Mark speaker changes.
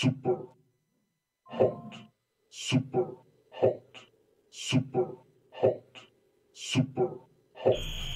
Speaker 1: super hot, super hot, super hot, super hot.